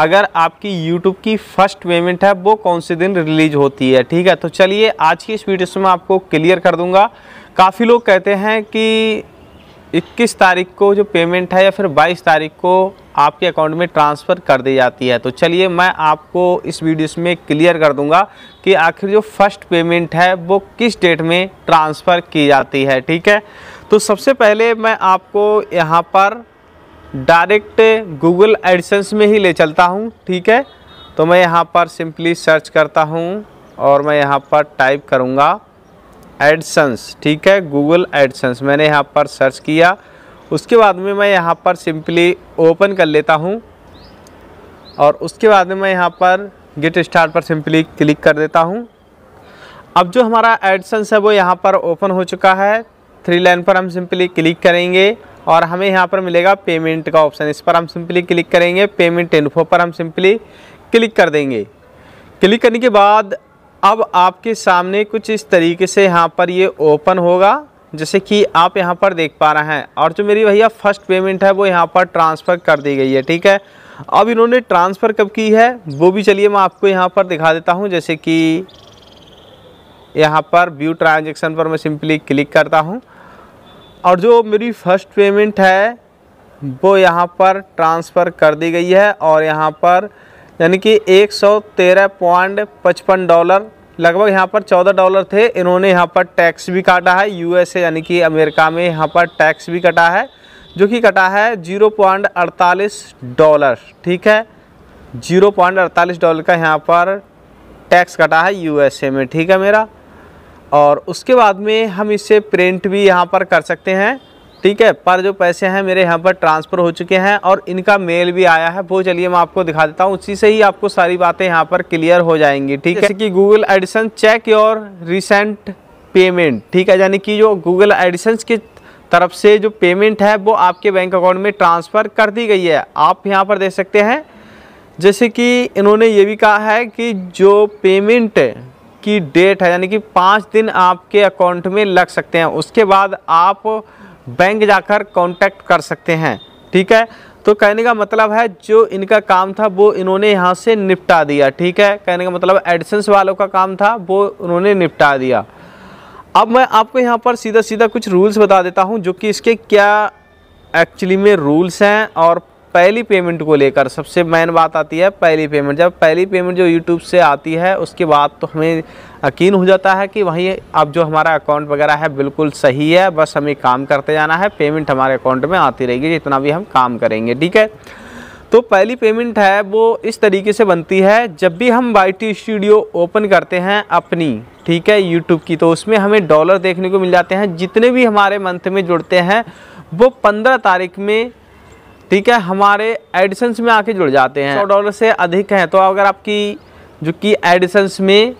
अगर आपकी यूट्यूब की फ़र्स्ट पेमेंट है, वो कौन से दिन रिलीज़ होती है, ठीक है? तो चलिए, आज की इस वीडियो मैं आपको क्लियर कर दूँगा। काफ़ी लोग कहते हैं कि 21 तारीख को जो पेमेंट है या फिर 22 तारीख को आपके अकाउंट में ट्रांसफ़र कर दी जाती है। तो चलिए, मैं आपको इस वीडियो में क्लियर कर दूँगा कि आखिर जो फ़र्स्ट पेमेंट है, वो किस डेट में ट्रांसफ़र की जाती है, ठीक है? तो सबसे पहले मैं आपको यहाँ पर डायरेक्ट गूगल एडसेंस में ही ले चलता हूँ, ठीक है? तो मैं यहाँ पर सिंपली सर्च करता हूँ और मैं यहाँ पर टाइप करूँगा एडसेंस ठीक है? गूगल एडसेंस मैंने यहाँ पर सर्च किया। उसके बाद में मैं यहाँ पर सिंपली ओपन कर लेता हूँ और उसके बाद में मैं यहाँ पर गेट स्टार्ट पर सिंपली क्लिक कर देता हूँ। अब जो हमारा एडसेंस है वो यहाँ पर ओपन हो चुका है। थ्री लाइन पर हम सिंपली क्लिक करेंगे। और हमें यहाँ पर मिलेगा पेमेंट का ऑप्शन इस पर हम सिंपली क्लिक करेंगे पेमेंट इन्फो पर हम सिंपली क्लिक कर देंगे। क्लिक करने के बाद अब आपके सामने कुछ इस तरीके से यहाँ पर ये ओपन होगा, जैसे कि आप यहाँ पर देख पा रहे हैं। और जो मेरी भैया फ़र्स्ट पेमेंट है, वो यहाँ पर ट्रांसफ़र कर दी गई है, ठीक है? अब इन्होंने ट्रांसफ़र कब की है, वो भी चलिए मैं आपको यहाँ पर दिखा देता हूँ, जैसे कि यहाँ पर व्यू ट्रांजेक्शन पर मैं सिंपली क्लिक करता हूँ। और जो मेरी फ़र्स्ट पेमेंट है, वो यहाँ पर ट्रांसफ़र कर दी गई है और यहाँ पर यानी कि एक सौ तेरह पॉइंट पचपन डॉलर, लगभग यहाँ पर चौदह डॉलर थे। इन्होंने यहाँ पर टैक्स भी काटा है। यूएसए यानी कि अमेरिका में यहाँ पर टैक्स भी कटा है, जो कि कटा है ज़ीरो पॉइंट अड़तालीस डॉलर, ठीक है? ज़ीरो पॉइंट अड़तालीस डॉलर का यहाँ पर टैक्स कटा है यूएसए में, ठीक है मेरा? और उसके बाद में हम इसे प्रिंट भी यहाँ पर कर सकते हैं, ठीक है? पर जो पैसे हैं मेरे यहाँ पर ट्रांसफ़र हो चुके हैं और इनका मेल भी आया है, वो चलिए मैं आपको दिखा देता हूँ। उसी से ही आपको सारी बातें यहाँ पर क्लियर हो जाएँगी, ठीक है? जैसे कि Google edition check your recent payment ठीक है? यानी कि जो गूगल एडिसन की तरफ़ से जो पेमेंट है, वो आपके बैंक अकाउंट में ट्रांसफ़र कर दी गई है। आप यहाँ पर देख सकते हैं, जैसे कि इन्होंने ये भी कहा है कि जो पेमेंट की डेट है, यानी कि पाँच दिन आपके अकाउंट में लग सकते हैं। उसके बाद आप बैंक जाकर कांटेक्ट कर सकते हैं, ठीक है? तो कहने का मतलब है, जो इनका काम था, वो इन्होंने यहाँ से निपटा दिया, ठीक है? कहने का मतलब एडसेंस वालों का काम था, वो उन्होंने निपटा दिया। अब मैं आपको यहाँ पर सीधा सीधा कुछ रूल्स बता देता हूँ, जो कि इसके क्या एक्चुअली में रूल्स हैं और पहली पेमेंट को लेकर सबसे मेन बात आती है पहली पेमेंट जब पहली पेमेंट जो यूट्यूब से आती है, उसके बाद तो हमें यकीन हो जाता है कि वहीं अब जो हमारा अकाउंट वगैरह है, बिल्कुल सही है। बस हमें काम करते जाना है पेमेंट हमारे अकाउंट में आती रहेगी जितना भी हम काम करेंगे, ठीक है? तो पहली पेमेंट है, वो इस तरीके से बनती है, जब भी हम वाई टी स्टूडियो ओपन करते हैं अपनी, ठीक है यूट्यूब की तो उसमें हमें डॉलर देखने को मिल जाते हैं। जितने भी हमारे मंथ में जुड़ते हैं, वो पंद्रह तारीख में ठीक है, हमारे एडिशंस में आके जुड़ जाते हैं। सौ डॉलर से अधिक हैं तो अगर आपकी, जो कि एडिशंस में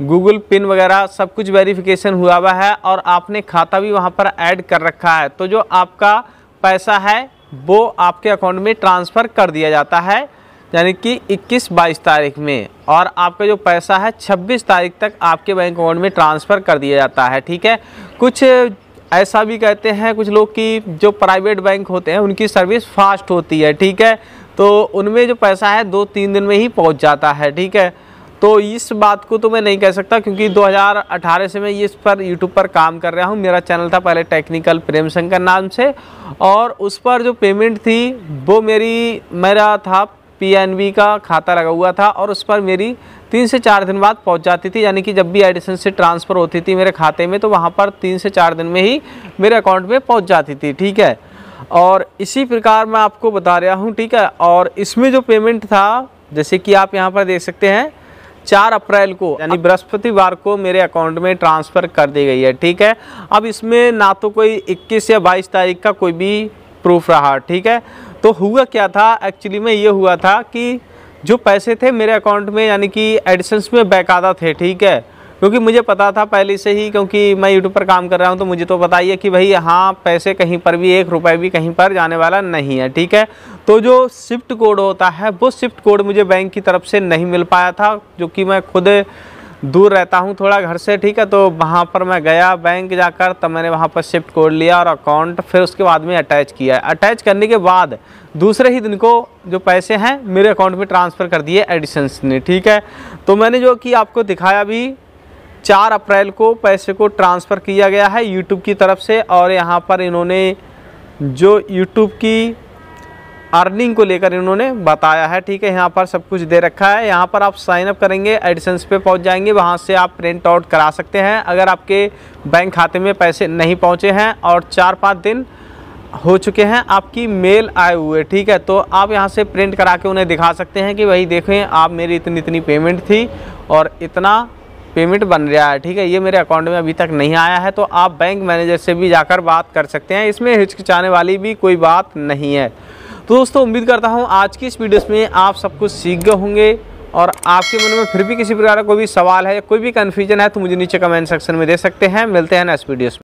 गूगल पिन वगैरह सब कुछ वेरिफिकेशन हुआ हुआ है और आपने खाता भी वहाँ पर ऐड कर रखा है तो जो आपका पैसा है, वो आपके अकाउंट में ट्रांसफ़र कर दिया जाता है, यानी कि 21-22 तारीख में। और आपका जो पैसा है 26 तारीख तक आपके बैंक अकाउंट में ट्रांसफ़र कर दिया जाता है, ठीक है? कुछ ऐसा भी कहते हैं कुछ लोग कि जो प्राइवेट बैंक होते हैं, उनकी सर्विस फास्ट होती है, ठीक है? तो उनमें जो पैसा है, दो तीन दिन में ही पहुँच जाता है, ठीक है? तो इस बात को तो मैं नहीं कह सकता, क्योंकि 2018 से मैं इस पर यूट्यूब पर काम कर रहा हूँ। मेरा चैनल था पहले टेक्निकल प्रेम शंकर नाम से, और उस पर जो पेमेंट थी, वो मेरी, मेरा था पीएनबी का खाता लगा हुआ था और उस पर मेरी तीन से चार दिन बाद पहुँच जाती थी, यानी कि जब भी एडिशन से ट्रांसफ़र होती थी मेरे खाते में तो वहाँ पर तीन से चार दिन में ही मेरे अकाउंट में पहुँच जाती थी, ठीक है? और इसी प्रकार मैं आपको बता रहा हूँ, ठीक है? और इसमें जो पेमेंट था, जैसे कि आप यहाँ पर देख सकते हैं, चार अप्रैल को, यानी बृहस्पतिवार को मेरे अकाउंट में ट्रांसफ़र कर दी गई है, ठीक है? अब इसमें ना तो कोई 21 या 22 तारीख का कोई भी प्रूफ रहा, ठीक है? तो हुआ क्या था? एक्चुअली में ये हुआ था कि जो पैसे थे मेरे अकाउंट में, यानी कि एडिशंस में बैकादा थे, ठीक है? क्योंकि मुझे पता था पहले से ही, क्योंकि मैं यूट्यूब पर काम कर रहा हूँ तो मुझे तो बताइए कि भाई हाँ पैसे कहीं पर भी, एक रुपये भी कहीं पर जाने वाला नहीं है, ठीक है? तो जो शिफ्ट कोड होता है, वो शिफ्ट कोड मुझे बैंक की तरफ़ से नहीं मिल पाया था, जो कि मैं खुद दूर रहता हूँ थोड़ा घर से, ठीक है? तो वहाँ पर मैं गया बैंक जाकर, तब मैंने वहाँ पर शिफ्ट कोड लिया और अकाउंट फिर उसके बाद में अटैच किया। अटैच करने के बाद दूसरे ही दिन को जो पैसे हैं, मेरे अकाउंट में ट्रांसफ़र कर दिए एडिशंस ने, ठीक है? तो मैंने जो कि आपको दिखाया भी, चार अप्रैल को पैसे को ट्रांसफ़र किया गया है यूट्यूब की तरफ़ से और यहाँ पर इन्होंने जो यूट्यूब की अर्निंग को लेकर इन्होंने बताया है, ठीक है, यहाँ पर सब कुछ दे रखा है। यहाँ पर आप साइनअप करेंगे, एडिशंस पे पहुँच जाएँगे, वहाँ से आप प्रिंट आउट करा सकते हैं। अगर आपके बैंक खाते में पैसे नहीं पहुँचे हैं और चार पाँच दिन हो चुके हैं आपकी मेल आए हुए, ठीक है तो आप यहाँ से प्रिंट करा के उन्हें दिखा सकते हैं कि भाई देखें, आप मेरी इतनी इतनी पेमेंट थी और इतना पेमेंट बन रहा है, ठीक है, ये मेरे अकाउंट में अभी तक नहीं आया है तो आप बैंक मैनेजर से भी जाकर बात कर सकते हैं। इसमें हिचकिचाने वाली भी कोई बात नहीं है। तो दोस्तों, उम्मीद करता हूँ आज की इस वीडियोस में आप सब कुछ सीख गए होंगे और आपके मन में फिर भी किसी प्रकार का कोई भी सवाल है या कोई भी कन्फ्यूज़न है तो मुझे नीचे कमेंट सेक्शन में दे सकते हैं। मिलते हैं नेक्स्ट वीडियोस में।